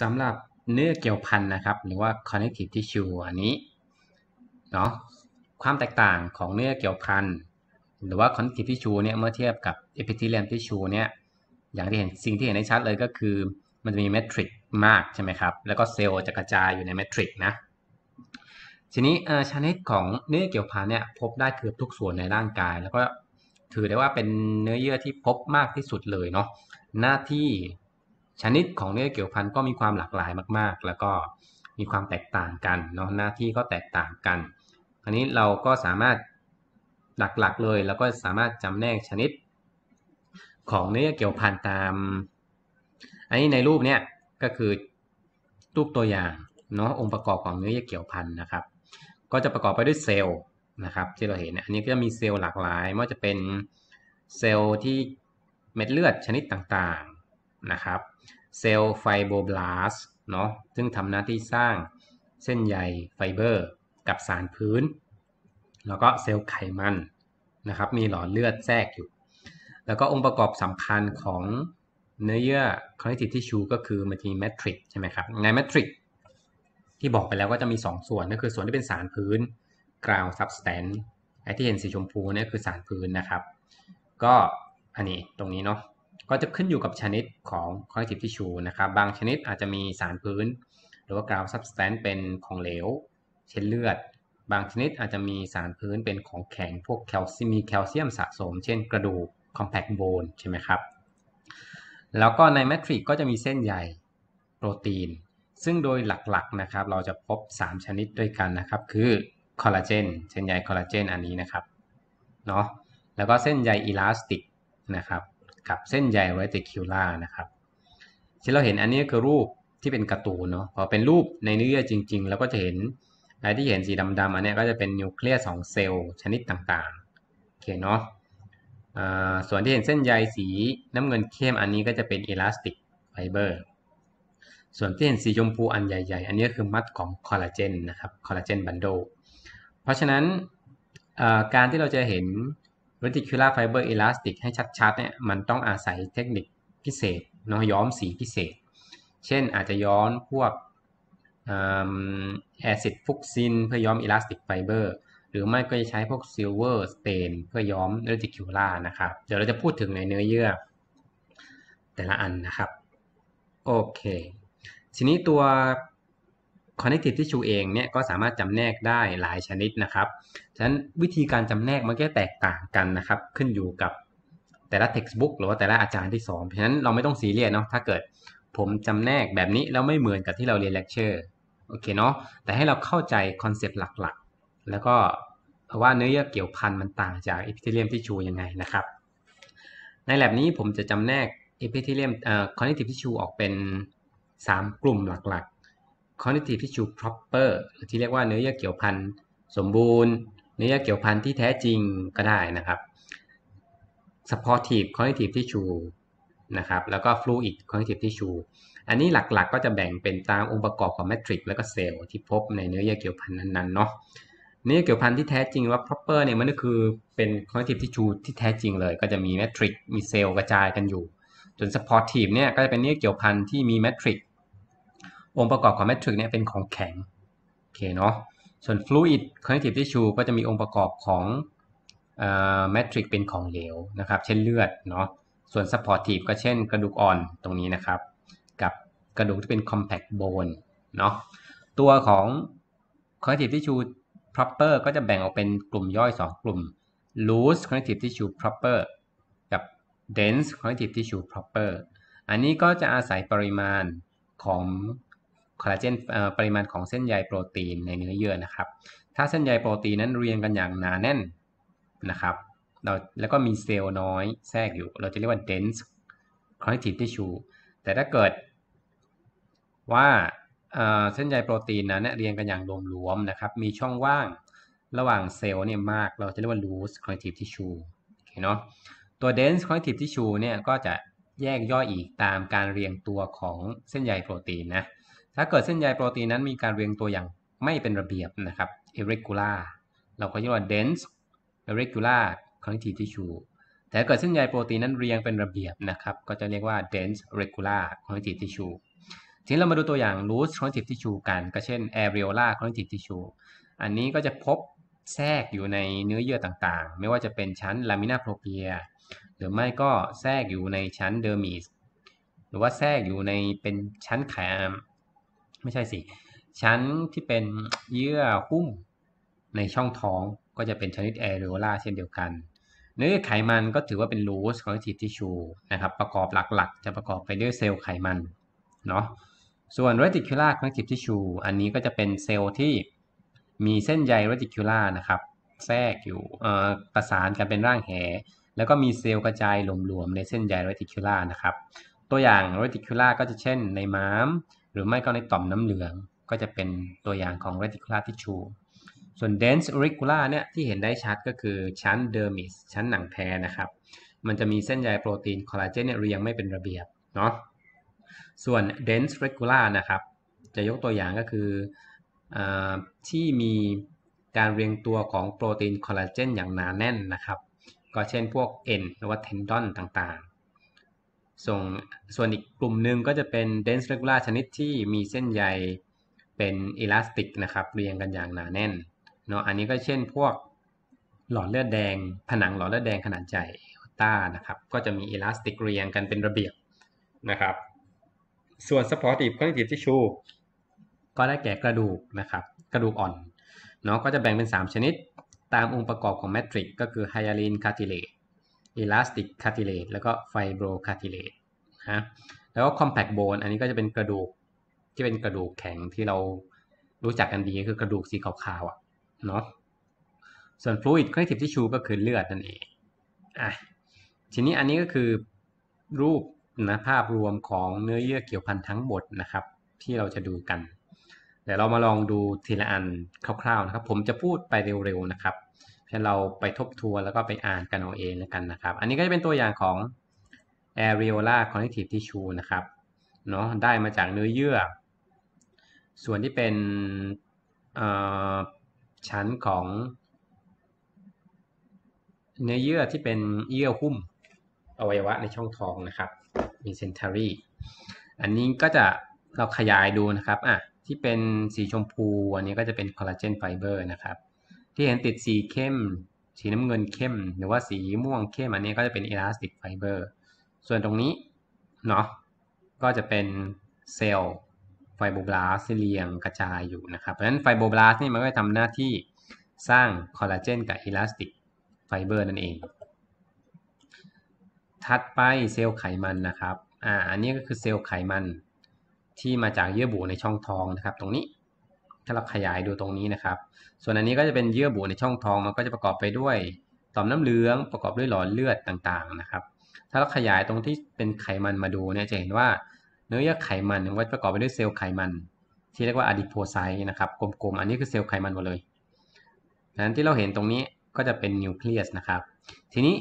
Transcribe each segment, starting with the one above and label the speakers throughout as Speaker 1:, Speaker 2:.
Speaker 1: สำหรับเนื้อเกี่ยวพันนะครับ หรือว่า connective tissue อันนี้เนาะความแตกต่างของเนื้อเกี่ยวพันหรือว่า connective tissue เนี่ยเมื่อเทียบกับ epithelial tissue เนี่ยอย่างที่เห็นสิ่งที่เห็นได้ชัดเลยก็คือ มันจะมีเมทริกมากใช่ไหมครับ แล้วก็เซลล์จะกระจายอยู่ในเมทริกนะทีนี้ชนิดของเนื้อเกี่ยวพันเนี่ยพบได้เกือบทุกส่วนในร่างกาย แล้วก็ถือได้ว่าเป็นเนื้อเยื่อที่พบมากที่สุดเลยเนาะหน้าที่ ชนิดของเนื้อเกี่ยวพันก็มีความหลากหลายมาก ๆ แล้วก็มีความแตกต่างกันเนาะหน้าที่ก็แตกต่างกัน อันนี้เราก็สามารถหลักๆเลยแล้วก็สามารถจำแนกชนิด ของเนื้อเกี่ยวพันตาม อันนี้ในรูปเนี้ยก็คือรูปตัวอย่างเนาะองค์ประกอบของเนื้อเกี่ยวพันนะครับ ก็จะประกอบไปด้วยเซลล์นะครับที่เราเห็นอันนี้ก็จะมีเซลล์หลากหลายไม่ว่าจะเป็นเซลล์ที่เม็ดเลือดชนิดต่างๆนะครับ เซลล์ fibroblast เนาะซึ่งทำหน้าที่สร้างเส้นใยไฟเบอร์กับสารพื้น แล้วก็เซลล์ไขมันนะครับมีหลอดเลือดแทรกอยู่ แล้วก็องค์ประกอบสำคัญของเนื้อเยื่อ connective tissue ก็คือมันจะมี matrix ใช่ไหมครับใน matrix ที่บอกไปแล้วก็จะมี 2 ส่วนก็คือส่วนที่เป็นสารพื้น ground substance ไอที่เห็นสีชมพูนี่คือสารพื้นนะครับ ก็อันนี้ตรงนี้เนาะ ก็จะขึ้นอยู่กับชนิดของ connective tissue นะครับ บางชนิดอาจจะมีสารพื้น หรือว่า ground substance เป็นของเหลว เช่นเลือด บางชนิดอาจจะมีสารพื้นเป็นของแข็ง พวกแคลซียมมีแคลเซียมสะสม เช่นกระดูก compact bone ใช่ไหมครับ แล้วก็ในแมทริกก็จะมีเส้นใยโปรตีน ซึ่งโดยหลักๆนะครับ เราจะพบ 3 ชนิดด้วยกันนะครับ คือคอลลาเจนเส้นใยคอลลาเจนอันนี้นะครับ เนาะ แล้วก็เส้นใยอิลาสติกนะครับ กับเส้นใยเรติคิวล่านะครับ ที่เราเห็นอันนี้คือรูปที่เป็นการ์ตูนเนาะพอเป็นรูปในเนื้อเยื่อจริง ๆ แล้วก็จะเห็นอะไรที่เห็นสีดำๆอันนี้ก็จะเป็นนิวเคลียสของเซลล์ชนิดต่างๆโอเคเนาะส่วนที่เห็นเส้นใยสีน้ำเงินเข้มอันนี้ก็จะเป็น elastic fiber ส่วนที่เห็นสีชมพูอันใหญ่ ๆ อันนี้คือมัดของ collagen นะครับ collagen bundle เพราะฉะนั้นการที่เราจะเห็น reticular fiber elastic ให้ชัดๆเนี่ยมันต้องอาศัยเทคนิคพิเศษเนาะย้อมสีพิเศษ เช่นอาจจะย้อมพวก acid fuchsin เพื่อย้อม elastic fiber หรือไม่ก็จะใช้พวก silver stain เพื่อย้อม reticular นะครับ เดี๋ยวเราจะพูดถึงในเนื้อเยื่อ แต่ละอันนะครับ โอเค ทีนี้ตัว connective tissue เองเนี่ยก็สามารถจำแนกได้หลายชนิดนะครับ ฉะนั้นวิธีการจำแนกมันก็แตกต่างกันนะครับ ขึ้นอยู่กับแต่ละ textbook หรือว่าแต่ละอาจารย์ที่สอน เพราะฉะนั้นเราไม่ต้องซีเรียสเนาะ ถ้าเกิดผมจำแนกแบบนี้แล้วไม่เหมือนกับที่เราเรียนเลคเชอร์ โอเคเนาะ แต่ให้เราเข้าใจ concept หลักๆ แล้วก็ว่าเนื้อเยื่อเกี่ยวพันมันต่างจาก epithelium tissue ยังไงนะครับ ในแลบนี้ผมจะจำแนก epithelium เอ่อ connective tissue ออกเป็น 3 กลุ่มหลักๆ connective tissue proper หรือที่เรียกว่าเนื้อเยื่อเกี่ยวพันสมบูรณ์ เนื้อเยื่อเกี่ยวพันที่แท้จริงก็ได้นะครับ supportive connective tissue นะครับแล้วก็ fluid connective tissue อันนี้หลักๆ ก็จะแบ่งเป็นตามองค์ประกอบของแมทริกและก็เซลล์ที่พบในเนื้อเยื่อเกี่ยวพันนั้นๆเนาะเนื้อเกี่ยวพันที่แท้จริงว่า proper เนี่ยมันก็คือเป็น connective tissue ที่แท้จริงเลย ก็จะมีแมทริกมีเซลล์กระจายกันอยู่ส่วน supportive เนี่ยก็จะเป็นเนื้อเกี่ยวพันที่มีแมทริก องค์ประกอบของแมทริกเนี่ยเป็นของแข็งโอเคเนาะส่วน fluid connective tissue ก็จะมีองค์ประกอบของแมทริกเป็นของเหลวนะครับ เช่นเลือดเนาะส่วน supportive ก็เช่นกระดูกอ่อนตรงนี้นะครับ กับกระดูกที่เป็น compact bone เนาะตัวของ connective tissue proper ก็จะแบ่งออกเป็นกลุ่มย่อย 2 กลุ่ม loose connective tissue proper กับ dense connective tissue proper อันนี้ก็จะอาศัยปริมาณของ ลลาเจนปริมาณของเส้นใยโปรตีนในเนื้อเยื่อนะครับ ถ้าเส้นใยโปรตีนนั้นเรียงกันอย่างหนาแน่นนะครับเราแล้วก็มีเซลล์น้อยแทรกอยู่ เราจะเรียกว่า dense connective tissue แต่ถ้าเกิดว่าเส้นใยโปรตีนนั้นเรียงกันอย่างรวมๆนะครับ มีช่องว่างระหว่างเซลล์เนี่ยมาก เราจะเรียกว่า loose connective tissue โอเคเนาะ ตัว dense connective tissue เนี่ยก็จะแยกย่อยอีกตามการเรียงตัวของเส้นใยโปรตีนนะ ถ้าเกิดเส้นใยโปรตีนนั้นมีการเรียงตัวอย่างไม่เป็นระเบียบนะครับ irregular เราก็เรียกว่า dense irregular connective tissue แต่เกิดเส้นใยโปรตีนนั้นเรียงเป็นระเบียบนะครับ ก็จะเรียกว่า dense regular connective tissue ทีนี้เรามาดูตัวอย่าง loose connective tissue กัน ก็เช่น areolar connective tissue อันนี้ก็จะพบแทรกอยู่ในเนื้อเยื่อต่างๆ ไม่ว่าจะเป็นชั้น lamina propria หรือไม่ก็แทรกอยู่ในชั้น dermis หรือว่าแทรกอยู่ในเป็นชั้นแขม ไม่ใช่สิ ชั้นที่เป็นเยื่อหุ้มในช่องท้องก็จะเป็นชนิด areolar เช่นเดียวกัน เนื้อไขมันก็ถือว่าเป็น loose connective tissue นะครับ ประกอบหลักๆ จะประกอบไปด้วยเซลล์ไขมันเนาะส่วน reticular connective tissue อันนี้ก็จะเป็นเซลล์ที่มีเส้นใย reticular นะครับแทรกอยู่ประสานกันเป็นร่างแห แล้วก็มีเซลล์กระจายหลวมๆในเส้นใย reticular นะครับ ตัวอย่าง reticular ก็จะเช่นในม้าม หรือไม่ก็ในต่อมน้ำเหลือง ก็จะเป็นตัวอย่างของ reticular tissue ส่วน dense auricular เนี่ยที่เห็นได้ชัดก็คือชั้น dermis ชั้นหนังแท้นะครับ มันจะมีเส้นใยโปรตีนคอลลาเจนเนี่ยเรียงไม่เป็นระเบียบเนาะส่วน dense regular นะครับ จะยกตัวอย่างก็คืออที่มีการเรียงตัวของโปรตีนคอลลาเจนอย่างหนาแน่นนะครับ ก็เช่นพวกเอ็นหรือว่าเทนดอนต่างๆ ส่วนส่วนอีกกลุ่มหนึ่งก็จะเป็น dense regular ชนิดที่มีเส้นใยเป็นอิลาสติกนะครับเรียงกันอย่างหนาแน่นเนาะอันนี้ก็เช่นพวกหลอดเลือดแดง ผนังหลอดเลือดแดงขนาดใหญ่ต้านะครับก็จะมีอิลาสติกเรียงกันเป็นระเบียบนะครับส่วน supportive connective tissue ก็ได้แก่กระดูกนะครับกระดูกอ่อนเนาะก็จะแบ่งเป็น 3 ชนิด ตามองค์ประกอบของแมทริกก็คือ hyaline cartilage elastic cartilage แล้วก็ fibro cartilage นะแล้วก็ compact bone อันนี้ก็จะเป็นกระดูกที่เป็นกระดูกแข็งที่เรารู้จักกันดีคือกระดูกสีขาวๆอะเนาะส่วน fluid connective tissue ก็คือเลือดนั่นเองอะทีนี้อันนี้ก็คือรูปนะภาพรวมของเนื้อเยื่อเกี่ยวพันทั้งหมดนะครับ ที่เราจะดูกัน เดี๋ยวเรามาลองดูทีละอันคร่าวๆนะครับ ผมจะพูดไปเร็วๆนะครับ ให้เราไปทบทวนแล้วก็ไปอ่านกันเอาเองแล้วกันนะครับ อันนี้ก็จะเป็นตัวอย่างของ areolar connective tissue นะครับเนาะได้มาจากเนื้อเยื่อ ส่วนที่เป็นชั้นของเนื้อเยื่อที่เป็นเยื่อหุ้มอวัยวะในช่องท้องนะครับ mesentery อันนี้ก็จะเราขยายดูนะครับอะที่เป็นสีชมพู อันนี้ก็จะเป็น collagen fiber นะครับ ที่เห็นติดสีเข้ม สีน้ำเงินเข้ม หรือว่าสีม่วงเข้มอันนี้ก็จะเป็น elastic fiber ส่วนตรงนี้เนาะก็จะเป็นเซลล์ fibroblast ที่เรียงกระจายอยู่นะครับ เพราะฉะนั้น fibroblast นี่มันก็จะทำหน้าที่สร้าง collagen กับ elastic fiber นั่นเอง ถัดไปเซลล์ไขมันนะครับ อ่า อันนี้ก็คือเซลล์ไขมันที่มาจากเยื่อบุในช่องท้องนะครับ ตรงนี้ ถ้าเราขยายดูตรงนี้นะครับ ส่วนอันนี้ก็จะเป็นเยื่อบุในช่องท้องมันก็จะประกอบไปด้วยต่อมน้ำเหลืองประกอบด้วยหลอดเลือดต่างๆนะครับ ถ้าเราขยายตรงที่เป็นไขมันมาดูเนี่ยจะเห็นว่าเนื้อเยื่อไขมันมันก็ประกอบไปด้วยเซลล์ไขมัน ที่เรียกว่าอะดิโพไซต์นะครับกลมๆอันนี้คือเซลล์ไขมันหมดเลยดังนั้นที่เราเห็นตรงนี้ก็จะเป็นนิวเคลียสนะครับ ทีนี้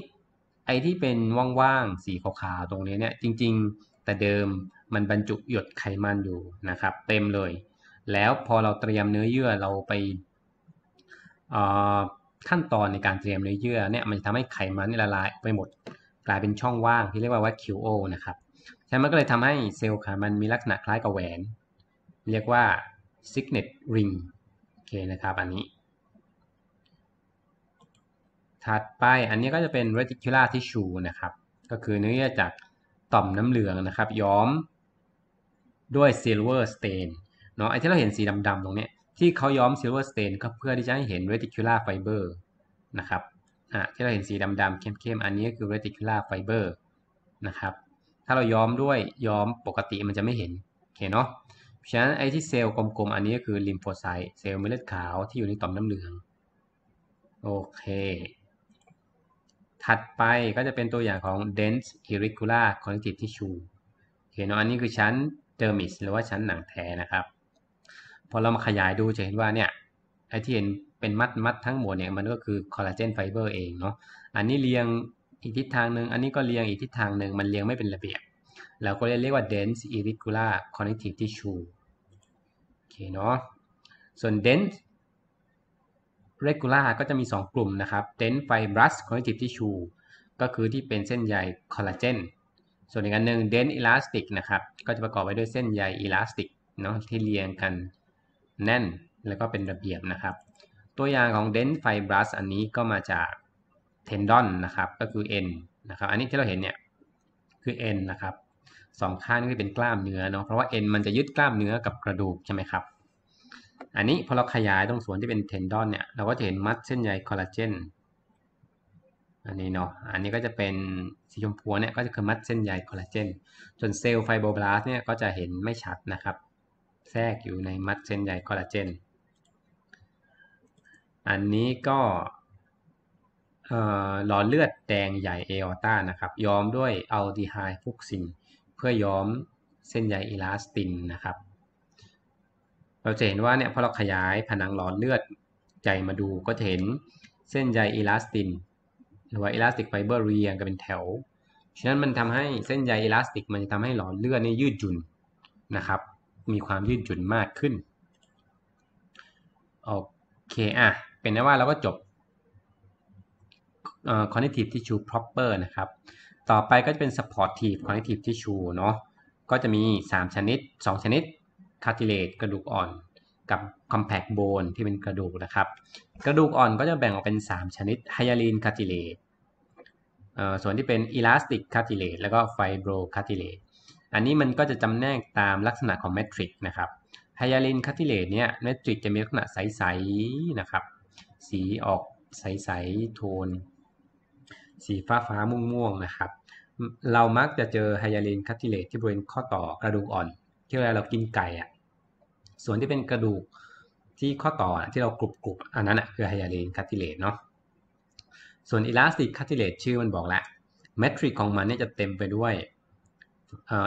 Speaker 1: ไอที่เป็นว่างๆสีขาวๆตรงนี้เนี่ยจริง ๆ แต่เดิมมันบรรจุหยดไขมันอยู่นะครับ เต็มเลย แล้วพอเราเตรียมเนื้อเยื่อเราไปขั้นตอนในการเตรียมเนื้อเยื่อเนี่ยมันจะทำให้ไขมันนี่ละลายไปหมด กลายเป็นช่องว่างที่เรียกว่าวัดคิวโอนะครับฉะนั้นมันก็เลยทำให้เซลล์ไขมันมีลักษณะคล้ายกับแหวน เรียกว่า signet ring โอเคนะครับอันนี้ ถัดไปอันนี้ก็จะเป็น reticular tissue นะครับ ก็คือเนื้อเยื่อจากต่อมน้ำเหลืองนะครับ ย้อมด้วย silver stain เนาะไอ้ที่เราเห็นสีดำๆตรงนี้ที่เขาย้อม silver stain ก็เพื่อที่จะให้เห็น reticular fiber นะครับอะที่เราเห็นสีดำๆเข้มๆอันนี้ก็คือ reticular fiber นะครับถ้าเราย้อมด้วยย้อมปกติมันจะไม่เห็นโอเคเนาะฉะนั้นไอ้ที่เซลล์กลมๆ อันนี้ก็คือลิมโฟไซต์เซลล์เม็ดเลือดขาวที่อยู่ในต่อมน้ำเหลืองโอเค ถัดไปก็จะเป็นตัวอย่างของ dense irregular connective tissue เห็นว่าอันนี้คือชั้น dermis หรือว่าชั้นหนังแท้นะครับ พอเรามาขยายดูจะเห็นว่าเนี่ยไอที่เห็นเป็นมัดมัดทั้งหมดเนี่ยมันก็คือคอลลาเจนไฟเบอร์เองเนาะอันนี้เรียงอีกทิศทางหนึ่งอันนี้ก็เรียงอีกทิศทางหนึ่งมันเรียงไม่เป็นระเบียบเราก็เรียกว่า dense irregular connective tissue โอเคเนาะส่วน dense regular ก็จะมี 2 กลุ่มนะครับ dense fibrous connective tissue ก็คือที่เป็นเส้นใยคอลลาเจนส่วนอีกอันหนึ่ง dense elastic นะครับ ก็จะประกอบไปด้วยเส้นใยอิลาสติกเนาะที่เรียงกัน แน่นแล้วก็เป็นระเบียบนะครับ ตัวอย่างของ dense fibrous อันนี้ก็มาจาก tendon นะครับ ก็คือ N นะครับ อันนี้ที่เราเห็นเนี่ยคือ N นะครับสองข้างนี่เป็นกล้ามเนื้อเนาะเพราะว่า N มันจะยึดกล้ามเนื้อกับกระดูกใช่ไหมครับ อันนี้พอเราขยายตรงส่วนที่เป็น tendon เนี่ยเราก็จะเห็นมัดเส้นใยคอลลาเจนอันนี้เนาะ อันนี้ก็จะเป็นสีชมพูเนี่ยก็จะคือมัดเส้นใยคอลลาเจนส่วนเซลล์ไฟโบบลาสเนี่ยก็จะเห็นไม่ชัดนะครับ แทรกอยู่ในมัดเส้นใยคอลลาเจน อันนี้ก็หลอดเลือดแดงใหญ่ aorta นะครับย้อมด้วย aldehyde fuchsin เพื่อย้อมเส้นใยอิลาสตินนะครับ เราจะเห็นว่าเนี่ยพอเราขยายผนังหลอดเลือดใหญ่มาดูก็จะเห็นเส้นใยอิลาสติน หรือว่า elastic fiber เรียงกันเป็นแถว ฉะนั้นมันทำให้เส้นใย elastic มันจะทำให้หลอดเลือดนี่ยืดหยุ่นนะครับ มีความยืดหยุ่นมากขึ้น โอเคอะ เป็นนะว่าเราก็จบ connective tissue proper นะครับ ต่อไปก็จะเป็น supportive connective tissue เนาะ ก็จะมี 3 ชนิด 2 ชนิด cartilage กระดูกอ่อน กับ compact bone ที่เป็นกระดูกนะครับ กระดูกอ่อนก็จะแบ่งออกเป็น 3 ชนิด hyaline cartilage ส่วนที่เป็น elastic cartilage แล้วก็ fibro cartilage อันนี้มันก็จะจำแนกตามลักษณะของ matrix นะครับ hyaline cartilage เนี่ย matrix จะมีลักษณะใสๆนะครับ สีออกใสๆโทน สีฟ้าฟ้าม่วงๆนะครับ เรามักจะเจอ hyaline cartilage ที่บริเวณข้อต่อกระดูกอ่อน ที่เวลาเรากินไก่อะส่วนที่เป็นกระดูกที่ข้อต่อที่เรากรุบกรุบอันนั้นอะคือ hyaline cartilage เนาะส่วน elastic cartilage ชื่อมันบอกแล้ว matrix ของมันเนี่ยจะเต็มไปด้วย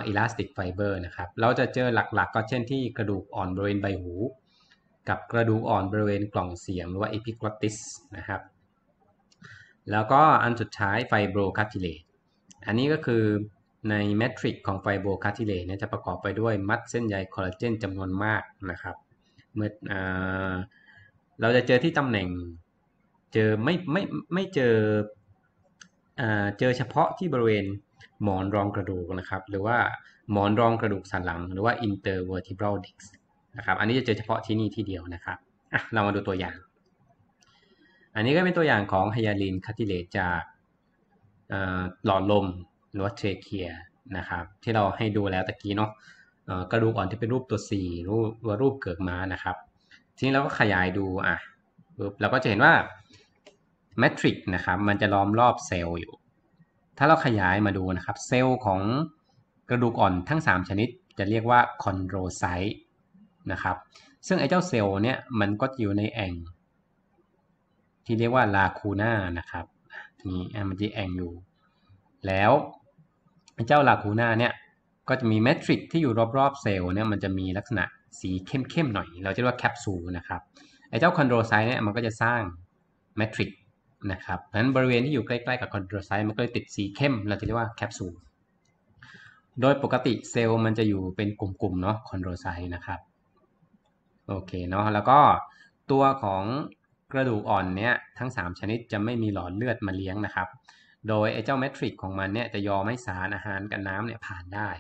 Speaker 1: elastic fiber นะครับ เราจะเจอหลักๆ ก็เช่นที่กระดูกอ่อนบริเวณใบหู กับกระดูกอ่อนบริเวณกล่องเสียงหรือว่า epiglottis นะครับ แล้วก็อันสุดท้าย fibrocartilage อันนี้ก็คือใน matrix ของ fibrocartilage เนี่ยจะประกอบไปด้วยมัดเส้นใยคอลลาเจนจำนวนมากนะครับเมื่อเราจะเจอที่ตำแหน่ง เจอไม่ไม่ไม่เจอเจอเฉพาะที่บริเวณ หมอนรองกระดูกนะครับ หรือว่าหมอนรองกระดูกสันหลัง หรือว่า intervertebral disc นะครับอันนี้จะเจอเฉพาะที่นี่ที่เดียวนะครับเรามาดูตัวอย่าง อันนี้ก็เป็นตัวอย่างของไฮยาลินคาติเลตจากหลอดลมหรือว่าเทเคียนะครับ ที่เราให้ดูแล้วตะกี้เนาะกระดูกอ่อนที่เป็นรูปตัว C รูปว่ารูปเกิดม้านะครับ ทีนี้เราก็ขยายดูอะเราก็จะเห็นว่า matrix นะครับ มันจะล้อมรอบเซลล์อยู่ ถ้าเราขยายมาดูนะครับเซลล์ของกระดูกอ่อนทั้ง 3 ชนิดจะเรียกว่า chondrocyte นะครับซึ่งไอ้เจ้าเซลล์เนี่ยมันก็อยู่ในแอ่งที่เรียกว่า lacuna นะครับนี้มันจะแอ่งอยู่ แล้วเจ้า lacuna เนี่ยก็จะมี matrix ที่อยู่รอบๆเซลล์เนี่ยมันจะมีลักษณะสีเข้มๆหน่อย เราจะเรียกว่าแคปซูลนะครับไอ้เจ้าคอนโดรไซต์เนี่ยมันก็จะสร้างเมทริก นะครับเพราะฉะนั้นบริเวณที่อยู่ใกล้ๆกับคอนโดรไซต์มันก็เลยติดสีเข้ม เราจะเรียกว่าแคปซูล โดยปกติเซลล์มันจะอยู่เป็นกลุ่มๆเนาะคอนโดรไซต์นะครับ โอเคเนาะ แล้วก็ตัวของกระดูกอ่อนเนี้ยทั้ง 3 ชนิดจะไม่มีหลอดเลือดมาเลี้ยงนะครับ โดยไอ้เจ้าเมทริกของมันเนี่ยจะยอมให้สารอาหารกับน้ำเนี่ยผ่านได้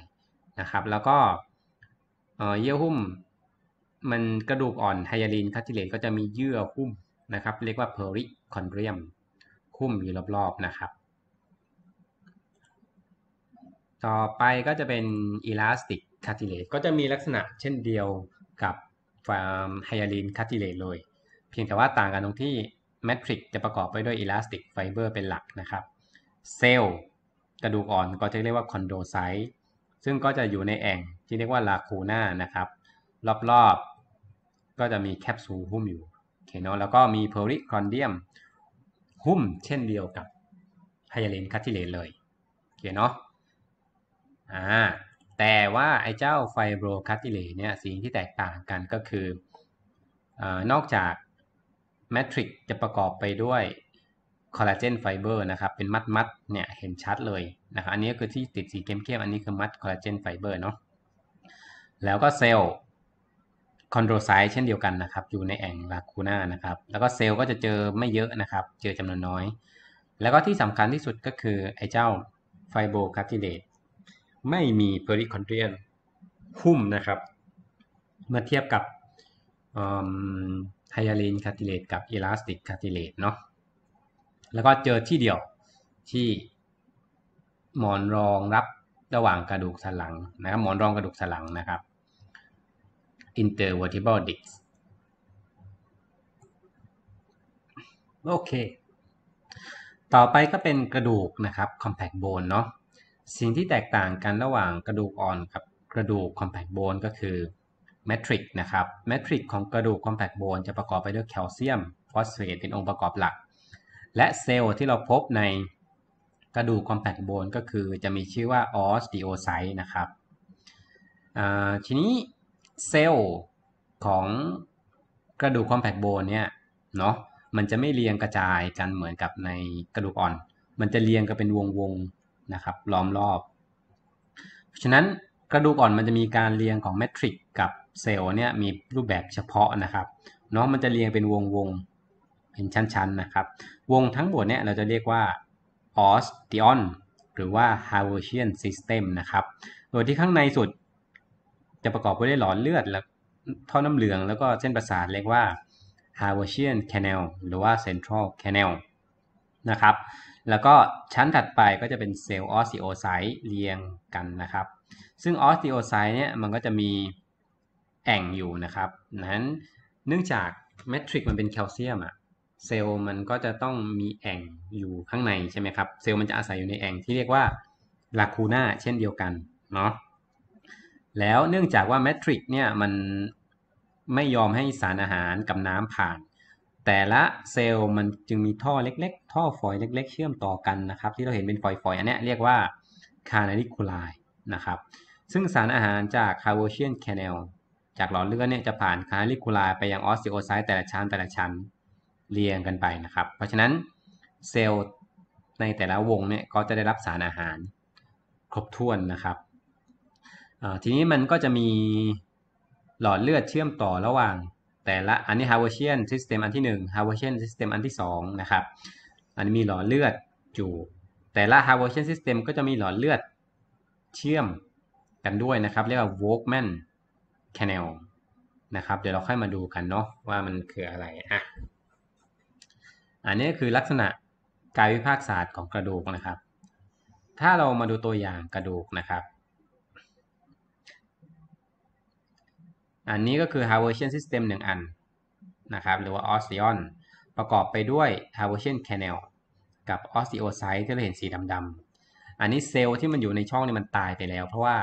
Speaker 1: นะครับ แล้วก็เยื่อหุ้มมันกระดูกอ่อน hyaline cartilage ก็จะมีเยื่อหุ้มนะครับ เรียกว่า perichondrium หุ้มอยู่รอบๆนะครับ ต่อไปก็จะเป็น elastic cartilage ก็จะมีลักษณะเช่นเดียวกับ hyaline cartilage เลย เพียงแต่ว่าต่างกันตรงที่ matrix จะประกอบไปด้วย elastic fiber เป็นหลักนะครับ เซลล์กระดูกอ่อนก็จะเรียกว่า chondrocyte ซึ่งก็จะอยู่ในแอ่งที่เรียกว่า lacuna นะครับ รอบๆก็จะมีแคปซูลหุ้มอยู่โอเคเนาะแล้วก็มี perichondrium หุ้มเช่นเดียวกับ hyaline cartilage เลยโอเคเนาะอ่าแต่ว่าไอ้เจ้า fibrocartilage เนี่ยสิ่งที่แตกต่างกันก็คือนอกจากmatrix จะประกอบไปด้วย collagen fiber นะครับ เป็นมัดมัดเนี่ยเห็นชัดเลยนะครับ อันนี้คือที่ติดสีเข้มๆ อันนี้คือมัด collagen fiber เนาะ แล้วก็เซลล์ chondrocyte เช่นเดียวกันนะครับ อยู่ในแอ่ง lacuna นะครับ แล้วก็เซลล์ก็จะเจอไม่เยอะนะครับ เจอจำนวนน้อย แล้วก็ที่สำคัญที่สุดก็คือไอ้เจ้า fibrocartilage ไม่มี perichondrium หุ้มนะครับ เมื่อเทียบกับ hyaline cartilage กับ elastic cartilage เนาะ แล้วก็เจอที่เดียวที่หมอนรองรับระหว่างกระดูกสันหลังนะครับหมอนรองกระดูกสันหลังนะครับ intervertebral disc โอเค ต่อไปก็เป็นกระดูกนะครับ compact bone เนาะสิ่งที่แตกต่างกันระหว่างกระดูกอ่อนกับกระดูก compact bone ก็คือ matrix นะครับ matrix ของกระดูก compact bone จะประกอบไปด้วยแคลเซียมฟอสเฟตเป็นองค์ประกอบหลัก และเซลล์ที่เราพบในกระดูก compact bone ก็คือจะมีชื่อว่า osteocyte นะครับทีนี้ เซลล์ของกระดูก compact bone เนี่ยเนาะมันจะไม่เรียงกระจายกันเหมือนกับในกระดูกอ่อน มันจะเรียงกันเป็นวงๆนะครับล้อมรอบเพราะฉะนั้นกระดูกอ่อนมันจะมีการเรียงของแมทริกกับเซลล์เนี่ยมีรูปแบบเฉพาะนะครับเนาะมันจะเรียงเป็นวงๆเป็นชั้นๆนะครับ วงทั้งหมดเนี่ยเราจะเรียกว่า osteon หรือว่า Haversian system นะครับ โดยที่ข้างในสุด จะประกอบไปด้วยหลอดเลือดและท่อน้ำเหลือง แล้วก็เส้นประสาทเรียกว่า Haversian canal หรือว่า central canal นะครับ แล้วก็ชั้นถัดไปก็จะเป็นเซลล์ osteocyte เรียงกันนะครับ ซึ่ง osteocyte เนี่ยมันก็จะมีแอ่งอยู่นะครับ นั้นเนื่องจาก matrix มันเป็นแคลเซียมอะเซลล์มันก็จะต้องมีแอ่งอยู่ข้างในใช่ไหมครับ เซลล์มันจะอาศัยอยู่ในแอ่งที่เรียกว่า lacuna เช่นเดียวกันเนาะ แล้วเนื่องจากว่า matrix เนี่ยมันไม่ยอมให้สารอาหารกับน้ำผ่าน แต่ละเซลล์มันจึงมีท่อเล็กๆ ท่อฝอยเล็ก ๆ เชื่อมต่อกันนะครับ ที่เราเห็นเป็นฝอยๆอันนี้เรียกว่า canaliculi นะครับ ซึ่งสารอาหารจาก Haversian canal จากหลอดเลือดเนี่ยจะผ่าน canaliculi ไปยัง osteocyte แต่ละชั้นแต่ละชั้นเรียงกันไปนะครับ เพราะฉะนั้นเซลล์ในแต่ละวงเนี่ยก็จะได้รับสารอาหารครบถ้วนนะครับ ทีนี้มันก็จะมีหลอดเลือดเชื่อมต่อระหว่าง แต่ละอันนี้ Haversian System อันที่1 Haversian System อันที่2นะครับอันนี้มีหลอดเลือดอยู่ แต่ละ Haversian System ก็จะมีหลอดเลือดเชื่อมกันด้วยนะครับ เรียกว่า Volkmann Canal นะครับเดี๋ยวเราค่อยมาดูกันเนาะว่ามันคืออะไรอะอันนี้คือลักษณะกายวิภาคศาสตร์ของกระดูกนะครับ ถ้าเรามาดูตัวอย่างกระดูกนะครับ อันนี้ก็คือ Haversian System 1 อันนะครับหรือว่า Osteon ประกอบไปด้วย Haversian Canal กับ Osteocyte ที่เราเห็นสีดำๆอันนี้เซลล์ที่มันอยู่ในช่องนี้มันตายไปแล้ว เพราะว่า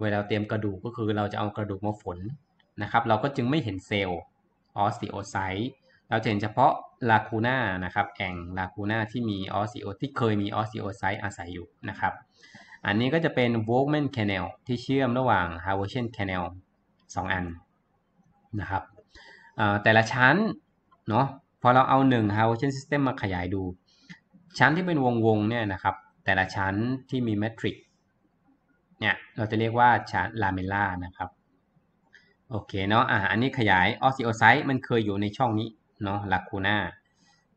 Speaker 1: เวลาเตรียมกระดูกก็คือเราจะเอากระดูกมาฝนนะครับ เราก็จึงไม่เห็นเซลล์ Osteocyte เราจะเห็นเฉพาะlacuna นะครับแอ่ง lacuna ที่มี osteo ที่เคยมี osteocyte อาศัยอยู่นะครับ อันนี้ก็จะเป็น v o l k m a n Canal ที่เชื่อมระหว่าง h a r v e r s i a n Canal 2 อัน นะครับแต่ละชั้นเนาะพอเราเอา1 h a r v e r s i a n System มาขยายดู ชั้นที่เป็นวงวงเนี่ยนะครับแต่ละชั้นที่มี matrix เนี่ยเราจะเรียกว่าชั้น lamella นะครับโอเคเนาะอ่าอันนี้ขยาย osteocyte มันเคยอยู่ในช่องนี้เนาะ lacuna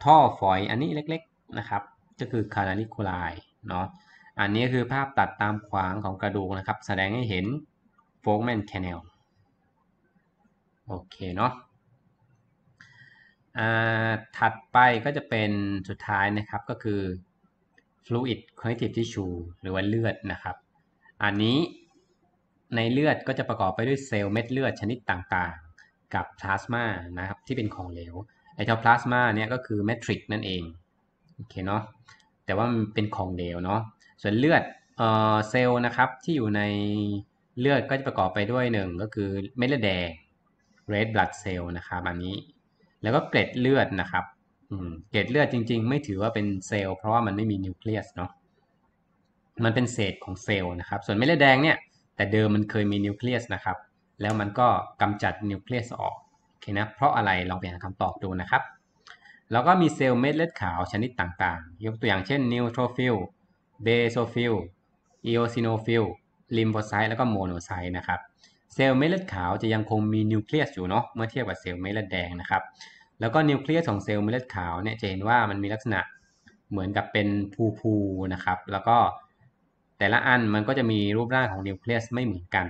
Speaker 1: ท่อฝอยอันนี้เล็กๆนะครับก็คือ canaliculi เนาะอันนี้คือภาพตัดตามขวางของกระดูกนะครับ แสดงให้เห็น Volkmann canal โอเคเนาะถัดไปก็จะเป็นสุดท้ายนะครับก็คือ fluid connective tissue หรือว่าเลือดนะครับ อันนี้ในเลือดก็จะประกอบไปด้วยเซลล์เม็ดเลือดชนิดต่างๆ กับพลาสมานะครับที่เป็นของเหลวไอ้เจ้าพลาสมาเนี่ยก็คือ matrix นั่นเองโอเคเนาะแต่ว่ามันเป็นของเหลวเนาะส่วนเลือดเอ่อเซลล์นะครับที่อยู่ในเลือดก็จะประกอบไปด้วยหนึ่งก็คือเม็ดเลือดแดง red blood cell นะครับอันนี้ แล้วก็เกล็ดเลือดนะครับเกล็ดเลือดจริง ๆ ไม่ถือว่าเป็นเซลล์เพราะว่ามันไม่มีนิวเคลียสเนาะมันเป็นเศษของเซลล์นะครับ ส่วนเม็ดเลือดแดงเนี่ยแต่เดิมมันเคยมีนิวเคลียสนะครับ แล้วมันก็กำจัดนิวเคลียสออกโอเคนะเพราะอะไรลองไปหาคำตอบดูนะครับ แล้วก็มีเซลล์เม็ดเลือดขาวชนิดต่างๆ ยกตัวอย่างเช่น neutrophil basophil eosinophil lymphocyte แล้วก็ monocyte นะครับ เซลล์เม็ดเลือดขาวจะยังคงมีนิวเคลียสอยู่เนาะเมื่อเทียบกับเซลล์เม็ดเลือดแดงนะครับ แล้วก็นิวเคลียสของเซลล์เม็ดเลือดขาวเนี่ยจะเห็นว่ามันมีลักษณะเหมือนกับเป็นภูๆนะครับ แล้วก็แต่ละอันมันก็จะมีรูปร่างของนิวเคลียสไม่เหมือนกัน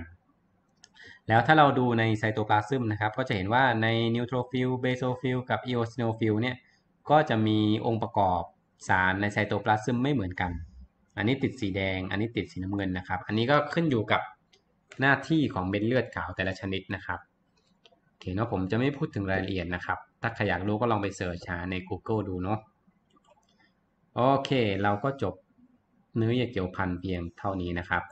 Speaker 1: แล้วถ้าเราดูในไซโตพลาซึมนะครับ ก็จะเห็นว่าใน neutrophil basophil กับ eosinophil เนี่ยก็จะมีองค์ประกอบสารในไซโตพลาซึมไม่เหมือนกัน อันนี้ติดสีแดง อันนี้ติดสีน้ำเงินนะครับ อันนี้ก็ขึ้นอยู่กับ หน้าที่ของเม็ดเลือดขาวแต่ละชนิดนะครับโอเคเนาะผมจะไม่พูดถึงรายละเอียดนะครับ ถ้าใครอยากรู้ก็ลองไป search หาใน Google ดูเนาะโอเค เราก็จบเนื้อเยื่อเกี่ยวพันเพียงเท่านี้นะครับ